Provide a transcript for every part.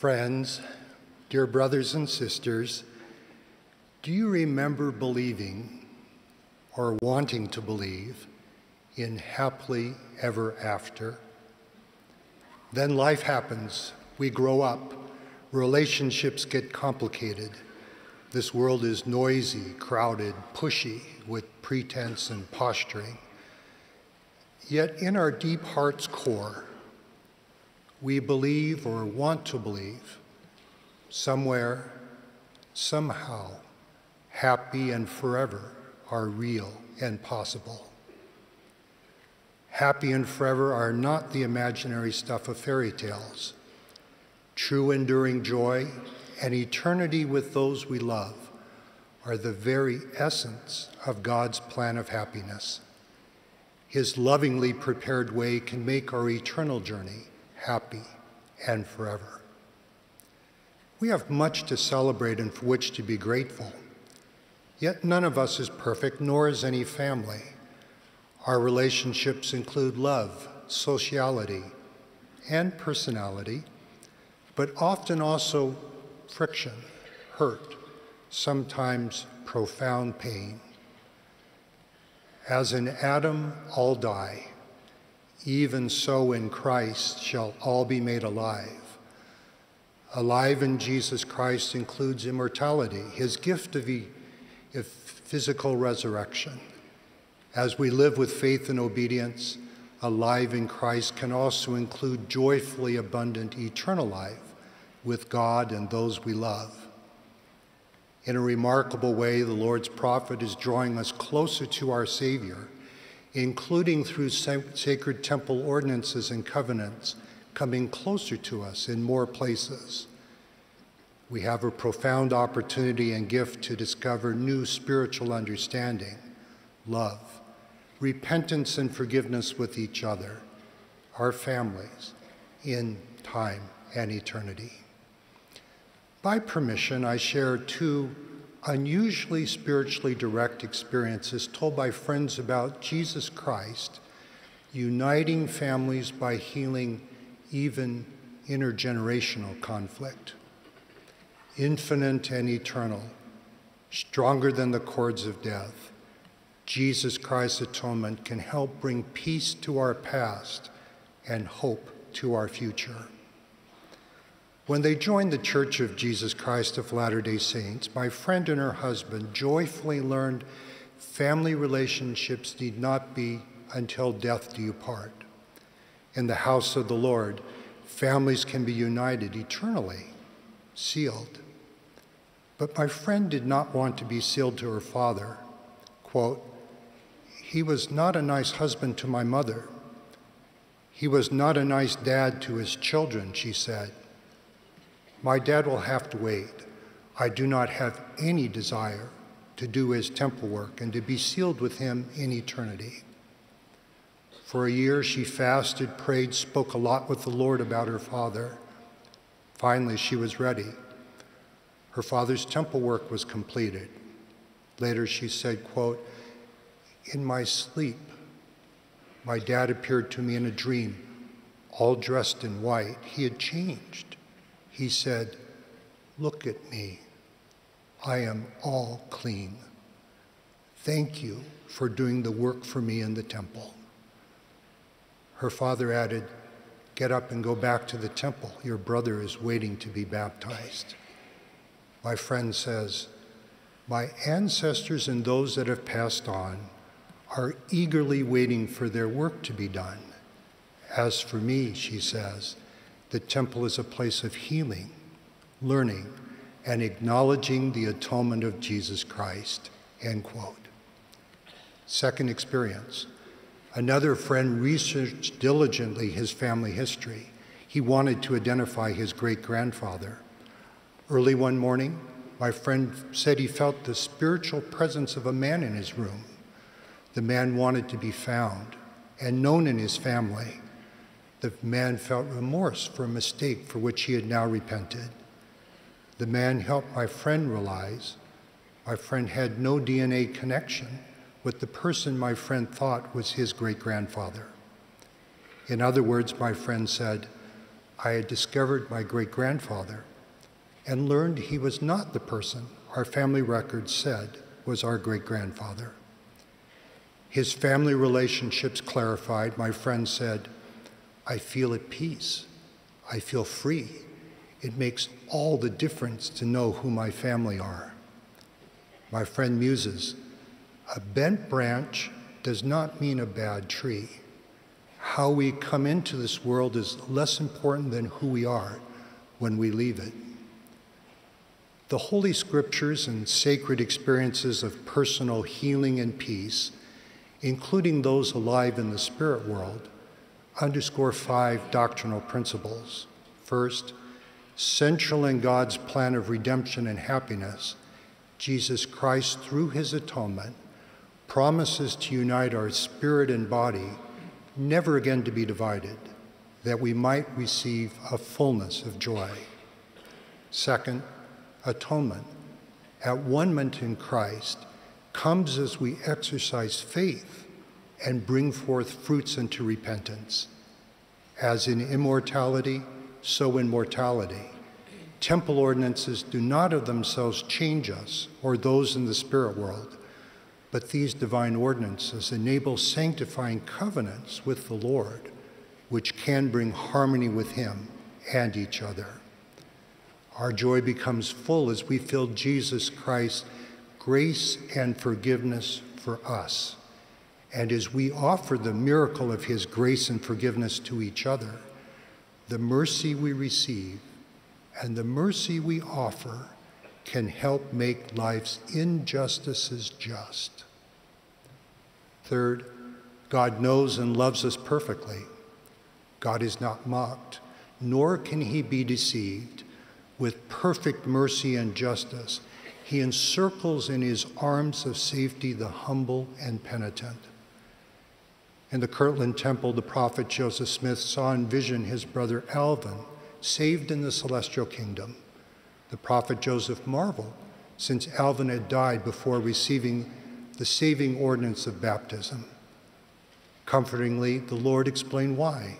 Friends, dear brothers and sisters, do you remember believing or wanting to believe in happily ever after? Then life happens. We grow up. Relationships get complicated. This world is noisy, crowded, pushy, with pretense and posturing. Yet in our deep heart's core, we believe or want to believe somewhere, somehow, happy and forever are real and possible. Happy and forever are not the imaginary stuff of fairy tales. True enduring joy and eternity with those we love are the very essence of God's plan of happiness. His lovingly prepared way can make our eternal journey happy and forever. We have much to celebrate and for which to be grateful. Yet none of us is perfect, nor is any family. Our relationships include love, sociality, and personality, but often also friction, hurt, sometimes profound pain. As in Adam all die, even so in Christ shall all be made alive. Alive in Jesus Christ includes immortality, his gift of, e- physical resurrection. As we live with faith and obedience, alive in Christ can also include joyfully abundant eternal life with God and those we love. In a remarkable way, the Lord's prophet is drawing us closer to our Savior including through sacred temple ordinances and covenants, coming closer to us in more places. We have a profound opportunity and gift to discover new spiritual understanding, love, repentance, and forgiveness with each other, our families, in time and eternity. By permission, I share two unusually spiritually direct experiences told by friends about Jesus Christ, uniting families by healing even intergenerational conflict. Infinite and eternal, stronger than the cords of death, Jesus Christ's atonement can help bring peace to our past and hope to our future. When they joined the Church of Jesus Christ of Latter day Saints, my friend and her husband joyfully learned family relationships need not be until death do you part. In the house of the Lord, families can be united eternally, sealed. But my friend did not want to be sealed to her father. Quote, he was not a nice husband to my mother. He was not a nice dad to his children, she said. My dad will have to wait. I do not have any desire to do his temple work and to be sealed with him in eternity. For a year, she fasted, prayed, spoke a lot with the Lord about her father. Finally, she was ready. Her father's temple work was completed. Later, she said, quote, In my sleep, my dad appeared to me in a dream, all dressed in white. He had changed he said, Look at me. I am all clean. Thank you for doing the work for me in the temple. Her father added, Get up and go back to the temple. Your brother is waiting to be baptized. My friend says, My ancestors and those that have passed on are eagerly waiting for their work to be done. As for me, she says, the temple is a place of healing, learning, and acknowledging the atonement of Jesus Christ. End quote. Second experience. Another friend researched diligently his family history. He wanted to identify his great grandfather. Early one morning, my friend said he felt the spiritual presence of a man in his room. The man wanted to be found and known in his family. The man felt remorse for a mistake for which he had now repented. The man helped my friend realize my friend had no DNA connection with the person my friend thought was his great grandfather. In other words, my friend said, I had discovered my great grandfather and learned he was not the person our family records said was our great grandfather. His family relationships clarified, my friend said, I feel at peace. I feel free. It makes all the difference to know who my family are. My friend muses, a bent branch does not mean a bad tree. How we come into this world is less important than who we are when we leave it. The Holy Scriptures and sacred experiences of personal healing and peace, including those alive in the spirit world, underscore five doctrinal principles. First, central in God's plan of redemption and happiness, Jesus Christ, through his atonement, promises to unite our spirit and body, never again to be divided, that we might receive a fullness of joy. Second, atonement, at one moment in Christ, comes as we exercise faith and bring forth fruits unto repentance. As in immortality, so in mortality. Temple ordinances do not of themselves change us or those in the spirit world, but these divine ordinances enable sanctifying covenants with the Lord, which can bring harmony with Him and each other. Our joy becomes full as we feel Jesus Christ grace and forgiveness for us. And as we offer the miracle of his grace and forgiveness to each other, the mercy we receive and the mercy we offer can help make life's injustices just. Third, God knows and loves us perfectly. God is not mocked, nor can he be deceived. With perfect mercy and justice, he encircles in his arms of safety the humble and penitent. In the Kirtland Temple, the prophet Joseph Smith saw in vision his brother Alvin saved in the celestial kingdom. The prophet Joseph marveled, since Alvin had died before receiving the saving ordinance of baptism. Comfortingly, the Lord explained why.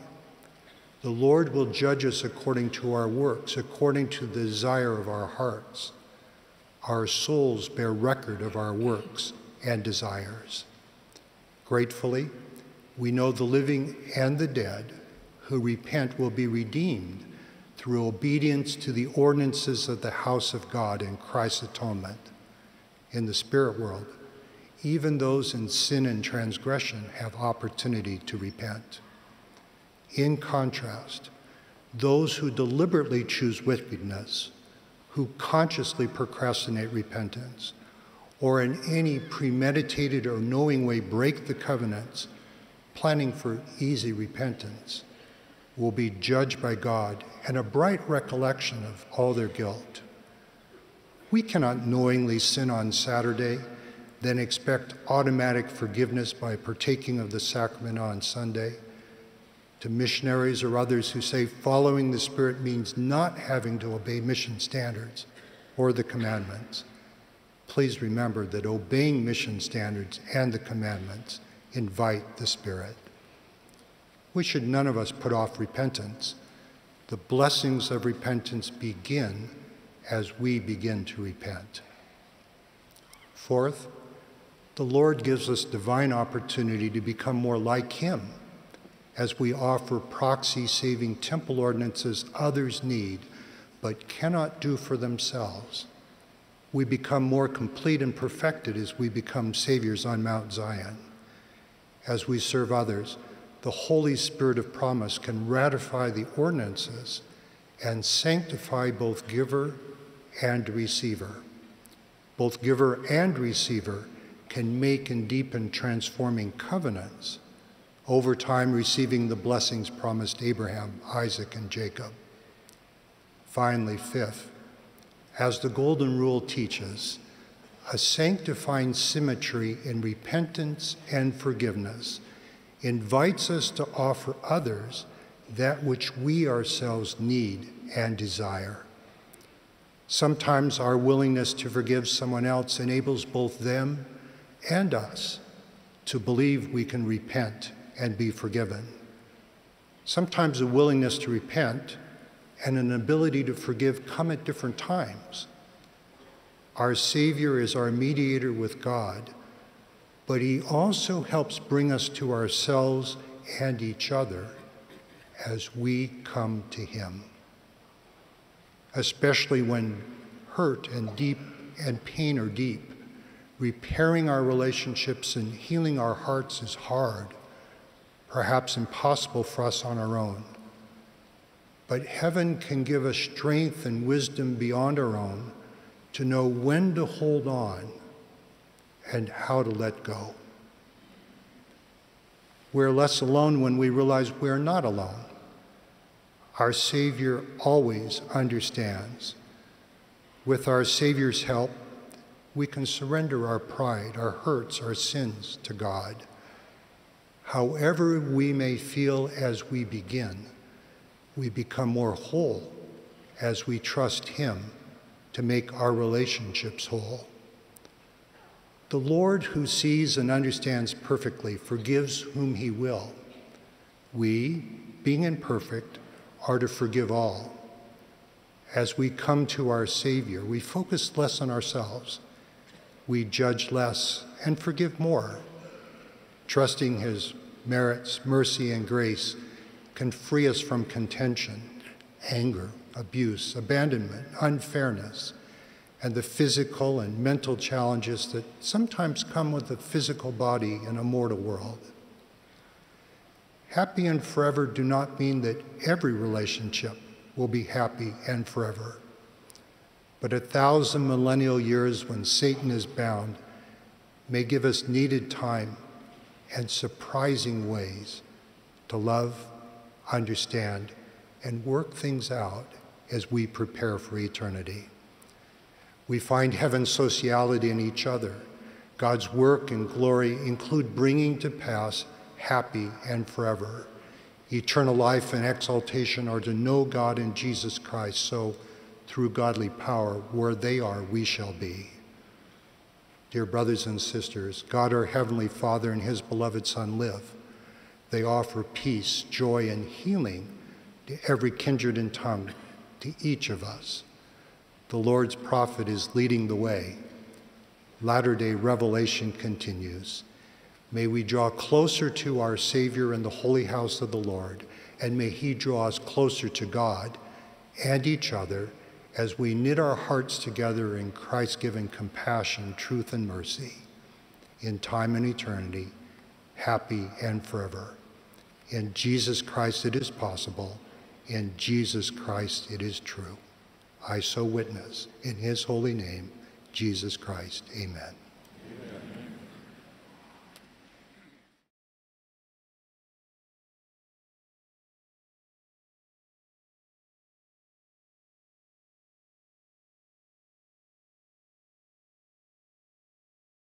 The Lord will judge us according to our works, according to the desire of our hearts. Our souls bear record of our works and desires. Gratefully, we know the living and the dead who repent will be redeemed through obedience to the ordinances of the house of God in Christ's atonement. In the spirit world, even those in sin and transgression have opportunity to repent. In contrast, those who deliberately choose wickedness, who consciously procrastinate repentance, or in any premeditated or knowing way break the covenants, planning for easy repentance, will be judged by God and a bright recollection of all their guilt. We cannot knowingly sin on Saturday, then expect automatic forgiveness by partaking of the sacrament on Sunday to missionaries or others who say following the Spirit means not having to obey mission standards or the commandments. Please remember that obeying mission standards and the commandments invite the Spirit. We should none of us put off repentance. The blessings of repentance begin as we begin to repent. Fourth, the Lord gives us divine opportunity to become more like Him as we offer proxy saving temple ordinances others need but cannot do for themselves. We become more complete and perfected as we become saviors on Mount Zion. As we serve others, the Holy Spirit of promise can ratify the ordinances and sanctify both giver and receiver. Both giver and receiver can make and deepen transforming covenants over time receiving the blessings promised Abraham, Isaac, and Jacob. Finally, fifth, as the Golden Rule teaches, a sanctifying symmetry in repentance and forgiveness invites us to offer others that which we ourselves need and desire. Sometimes our willingness to forgive someone else enables both them and us to believe we can repent and be forgiven. Sometimes a willingness to repent and an ability to forgive come at different times. Our Savior is our mediator with God, but He also helps bring us to ourselves and each other as we come to Him. Especially when hurt and deep and pain are deep, repairing our relationships and healing our hearts is hard, perhaps impossible for us on our own. But heaven can give us strength and wisdom beyond our own to know when to hold on and how to let go. We're less alone when we realize we're not alone. Our Savior always understands. With our Savior's help, we can surrender our pride, our hurts, our sins to God. However, we may feel as we begin, we become more whole as we trust Him to make our relationships whole. The Lord, who sees and understands perfectly, forgives whom He will. We, being imperfect, are to forgive all. As we come to our Savior, we focus less on ourselves. We judge less and forgive more. Trusting His merits, mercy, and grace can free us from contention, anger, abuse, abandonment, unfairness, and the physical and mental challenges that sometimes come with the physical body in a mortal world. Happy and forever do not mean that every relationship will be happy and forever. But a thousand millennial years when Satan is bound may give us needed time and surprising ways to love, understand, and work things out as we prepare for eternity. We find heaven's sociality in each other. God's work and glory include bringing to pass happy and forever. Eternal life and exaltation are to know God in Jesus Christ, so through godly power, where they are, we shall be. Dear brothers and sisters, God our Heavenly Father and His beloved Son live. They offer peace, joy, and healing to every kindred and tongue to each of us. The Lord's prophet is leading the way. Latter day revelation continues. May we draw closer to our Savior in the holy house of the Lord, and may He draw us closer to God and each other as we knit our hearts together in Christ given compassion, truth, and mercy in time and eternity, happy and forever. In Jesus Christ it is possible. In Jesus Christ it is true. I so witness. In his holy name, Jesus Christ. Amen.